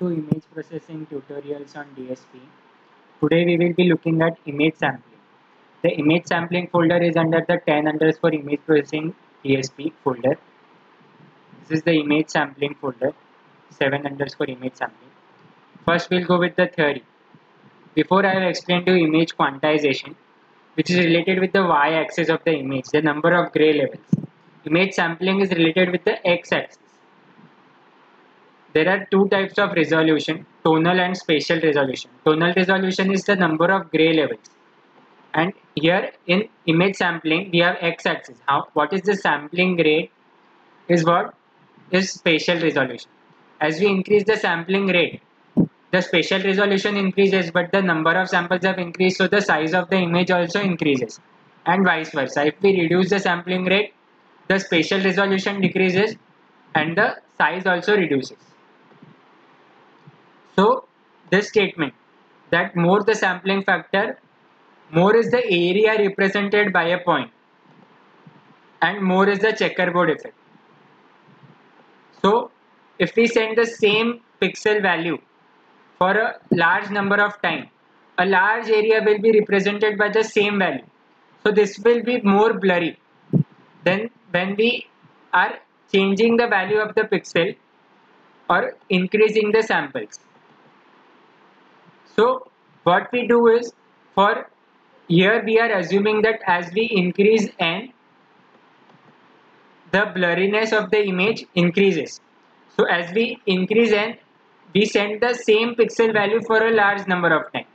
to image processing tutorials on DSP. Today we will be looking at image sampling. The image sampling folder is under the 10 underscore image processing DSP folder. This is the image sampling folder, 7 underscore image sampling. First we'll go with the theory. Before I have explained to image quantization, which is related with the y-axis of the image, the number of gray levels. Image sampling is related with the x-axis. There are two types of resolution, tonal and spatial resolution. Tonal resolution is the number of gray levels. And here in image sampling, we have x-axis. How? What is the sampling rate? Is what? Is spatial resolution. As we increase the sampling rate, the spatial resolution increases, but the number of samples have increased, so the size of the image also increases. And vice versa. If we reduce the sampling rate, the spatial resolution decreases and the size also reduces. So this statement that more the sampling factor, more is the area represented by a point and more is the checkerboard effect. So if we send the same pixel value for a large number of time, a large area will be represented by the same value. So this will be more blurry than when we are changing the value of the pixel or increasing the samples. So what we do is for here we are assuming that as we increase n the blurriness of the image increases. So as we increase n we send the same pixel value for a large number of time.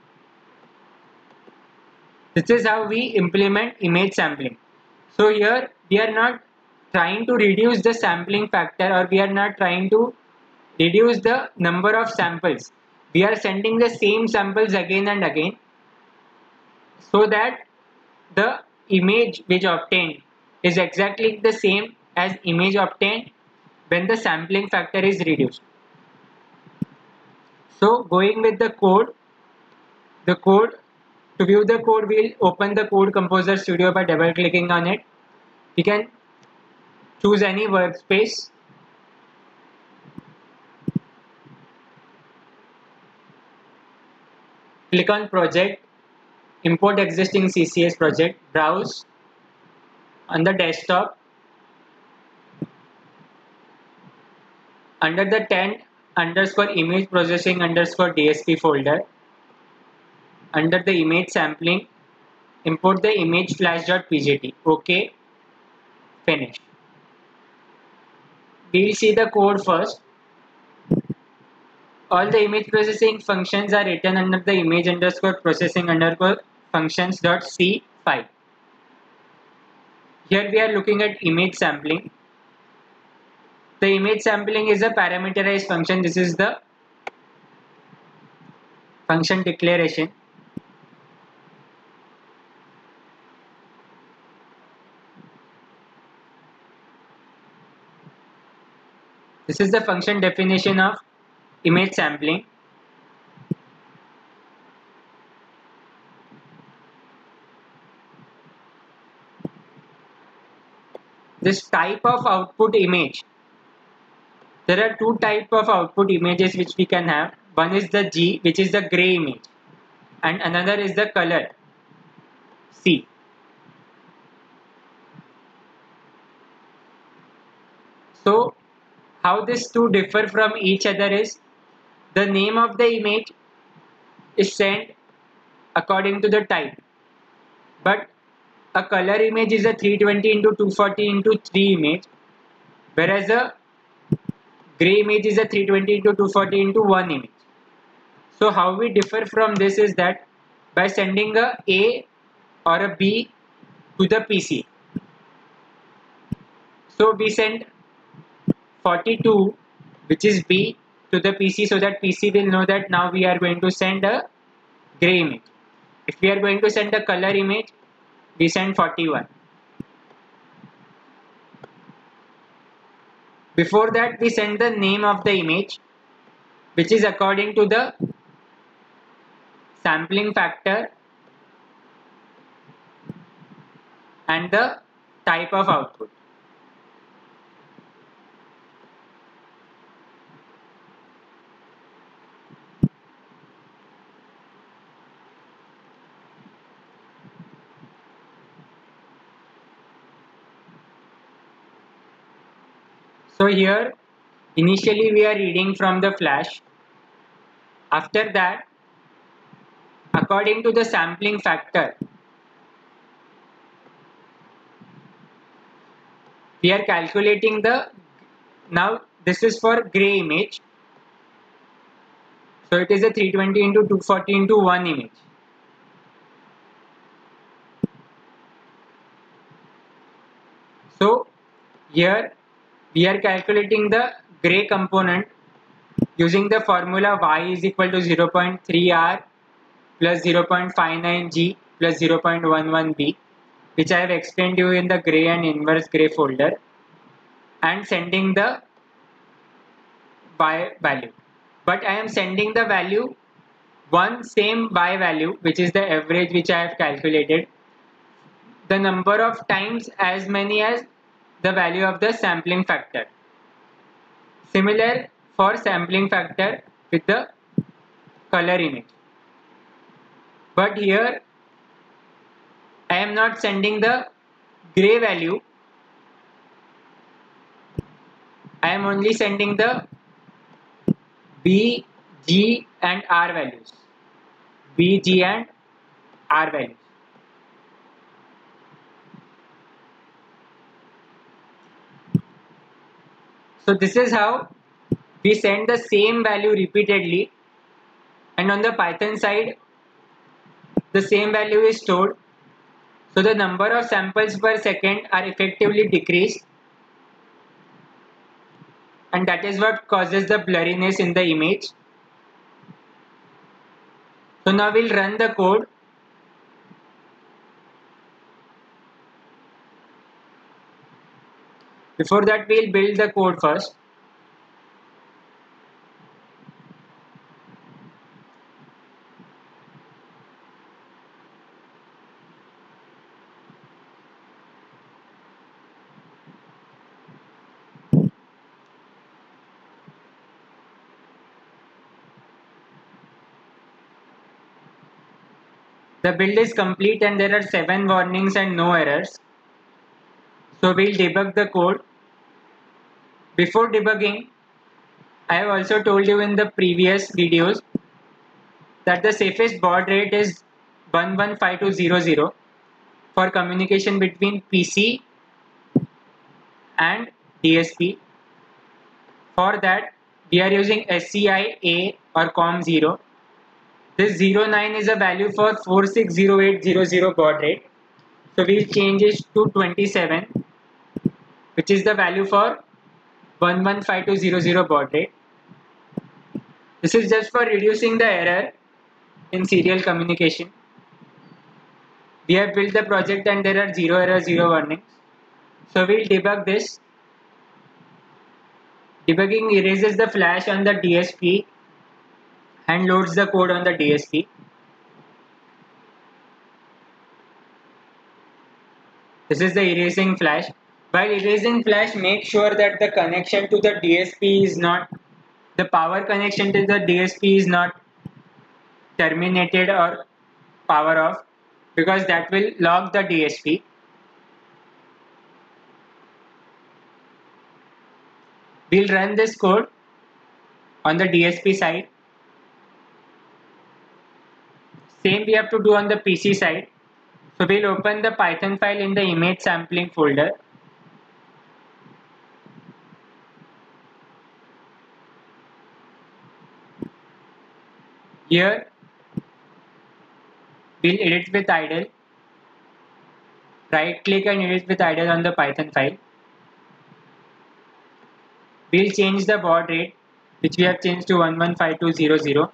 This is how we implement image sampling. So here we are not trying to reduce the sampling factor or we are not trying to reduce the number of samples we are sending the same samples again and again so that the image which obtained is exactly the same as image obtained when the sampling factor is reduced. So going with the code, the code, to view the code we'll open the code composer studio by double clicking on it. We can choose any workspace click on project import existing CCS project browse on the desktop. Under the 10 underscore image processing underscore DSP folder. Under the image sampling import the image flash.pgt okay finish. We'll see the code first all the image processing functions are written under the image underscore processing underscore functions dot c file. Here we are looking at image sampling. The image sampling is a parameterized function. This is the function declaration. This is the function definition of image sampling. This type of output image. There are two type of output images which we can have. One is the G which is the gray image. And another is the color C. So how these two differ from each other is the name of the image is sent according to the type but a color image is a 320 into 240 into 3 image whereas a gray image is a 320 into 240 into 1 image. So how we differ from this is that by sending a A or a B to the PC so we send 42 which is B to the PC so that PC will know that now we are going to send a gray image. If we are going to send a color image, we send 41. Before that we send the name of the image which is according to the sampling factor and the type of output. So here initially we are reading from the flash. After that according to the sampling factor we are calculating the now this is for gray image so it is a 320 into 240 into 1 image so here we are calculating the gray component using the formula y is equal to 0.3r plus 0.59g plus 0.11b which I have explained to you in the gray and inverse gray folder and sending the y value. But I am sending the value one same y value which is the average which I have calculated. The number of times as many as the value of the sampling factor. Similar for sampling factor with the color image but here I am not sending the gray value. I am only sending the B, G and R values. B, G and R values so this is how we send the same value repeatedly and on the Python side the same value is stored so the number of samples per second are effectively decreased and that is what causes the blurriness in the image. So now we'll run the code. Before that we'll build the code first. The build is complete and there are 7 warnings and no errors. So we'll debug the code. Before debugging, I have also told you in the previous videos that the safest baud rate is 115200 for communication between PC and DSP. For that, we are using SCI A or COM0 this 09 is a value for 460800 baud rate. So we'll change it to 27 which is the value for 115200 baud rate. This is just for reducing the error in serial communication. We have built the project and there are 0 error, 0 warnings. So we'll debug this. Debugging erases the flash on the DSP and loads the code on the DSP. This is the erasing flash. While erasing flash, make sure that the connection to the DSP is not, the power connection to the DSP is not terminated or power off because that will lock the DSP. We'll run this code on the DSP side same we have to do on the PC side. So we'll open the Python file in the image sampling folder. Here we'll edit with idle. Right click and edit with idle on the Python file. We'll change the baud rate which we have changed to 115200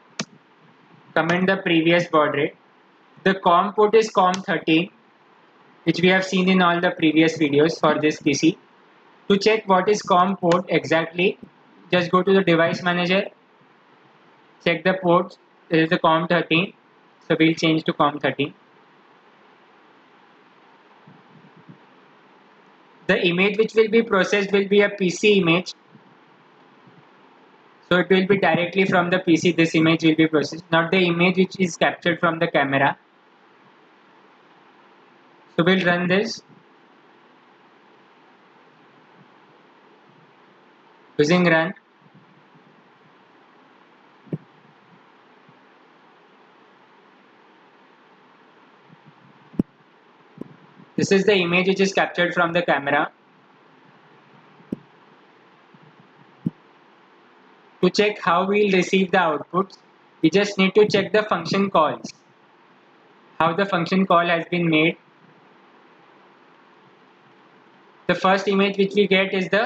comment the previous baud rate. The COM port is COM13 which we have seen in all the previous videos for this PC. To check what is COM port exactly, just go to the device manager, check the ports, there is the COM13, so we'll change to COM13. The image which will be processed will be a PC image so it will be directly from the PC this image will be processed, not the image which is captured from the camera. So we'll run this. using run this is the image which is captured from the camera to check how we'll receive the outputs we just need to check the function calls how the function call has been made the first image which we get is the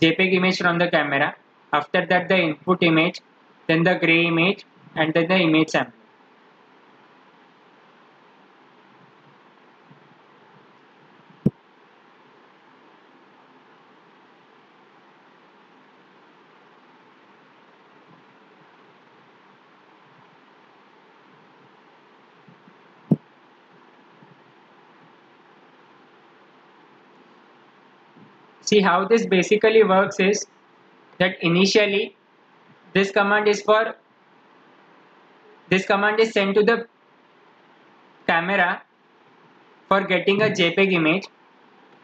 JPEG image from the camera. After that the input image, then the gray image and then the image sample. See how this basically works is that initially this command is for this command is sent to the camera for getting a JPEG image.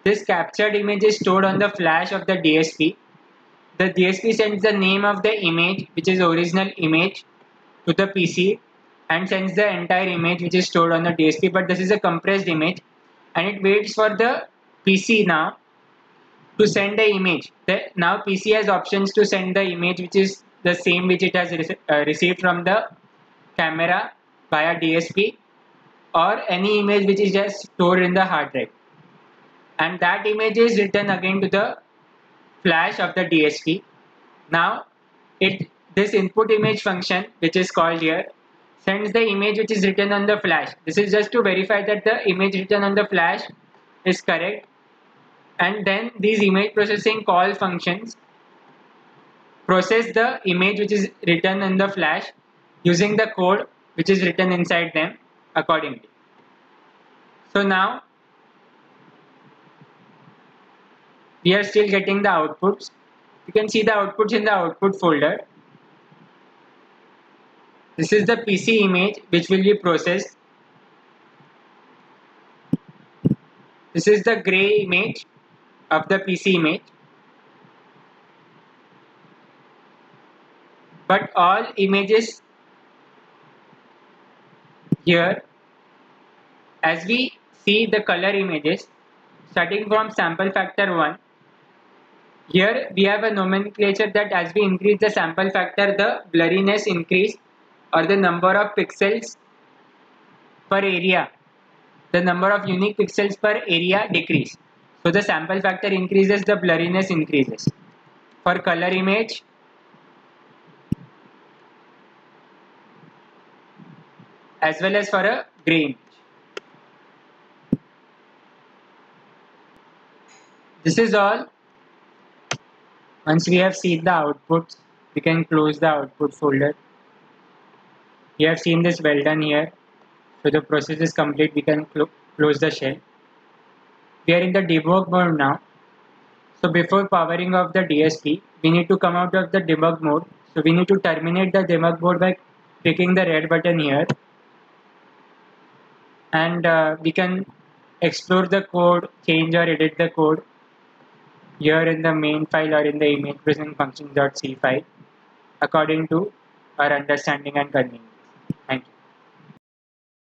This captured image is stored on the flash of the DSP. The DSP sends the name of the image which is original image to the PC and sends the entire image which is stored on the DSP but this is a compressed image and it waits for the PC now to send the image. The, now PC has options to send the image which is the same which it has uh, received from the camera via DSP or any image which is just stored in the hard drive. And that image is written again to the flash of the DSP. Now it this input image function which is called here sends the image which is written on the flash. This is just to verify that the image written on the flash is correct and then these image processing call functions process the image which is written in the flash using the code which is written inside them accordingly. So now we are still getting the outputs. You can see the outputs in the output folder. This is the PC image which will be processed. This is the gray image of the PC image but all images here as we see the color images starting from sample factor 1 here we have a nomenclature that as we increase the sample factor the blurriness increase or the number of pixels per area. The number of unique pixels per area decrease so the sample factor increases, the blurriness increases. For color image, as well as for a gray image. This is all. Once we have seen the outputs, we can close the output folder. We have seen this well done here. So the process is complete, we can cl close the shell we are in the debug mode now. So before powering off the DSP we need to come out of the debug mode. So we need to terminate the debug mode by clicking the red button here. And uh, we can explore the code change or edit the code here in the main file or in the image processing function.c file according to our understanding and convenience